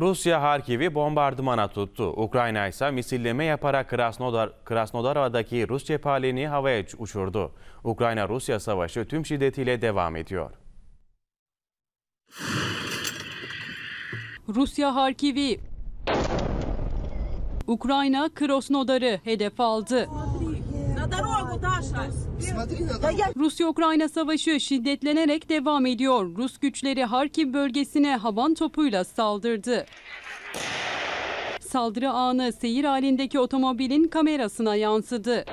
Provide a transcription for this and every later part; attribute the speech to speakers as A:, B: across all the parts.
A: Rusya Harkiv'i bombardımana tuttu. Ukrayna ise misilleme yaparak Krasnodar, Krasnodarova'daki Rus cephaleni havaya uçurdu. Ukrayna-Rusya savaşı tüm şiddetiyle devam ediyor.
B: Rusya Harkiv'i, Ukrayna Krasnodar'ı hedef aldı. Rusya-Ukrayna savaşı şiddetlenerek devam ediyor. Rus güçleri Harkiv bölgesine havan topuyla saldırdı. Saldırı anı seyir halindeki otomobilin kamerasına yansıdı.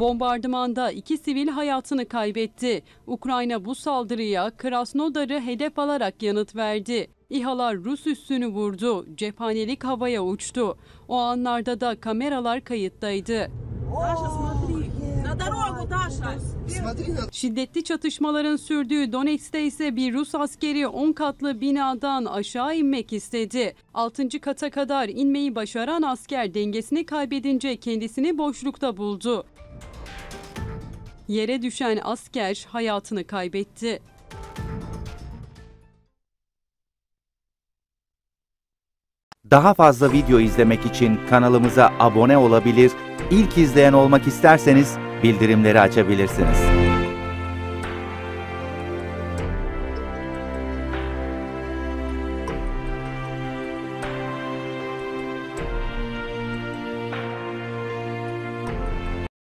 B: Bombardımanda iki sivil hayatını kaybetti. Ukrayna bu saldırıya Krasnodar'ı hedef alarak yanıt verdi. İHA'lar Rus üssünü vurdu, cephanelik havaya uçtu. O anlarda da kameralar kayıttaydı. Şiddetli çatışmaların sürdüğü Donetsk'te ise bir Rus askeri 10 katlı binadan aşağı inmek istedi. 6. kata kadar inmeyi başaran asker dengesini kaybedince kendisini boşlukta buldu. Yere düşen asker hayatını kaybetti.
C: Daha fazla video izlemek için kanalımıza abone olabilir ilk izleyen olmak isterseniz bildirimleri açabilirsiniz.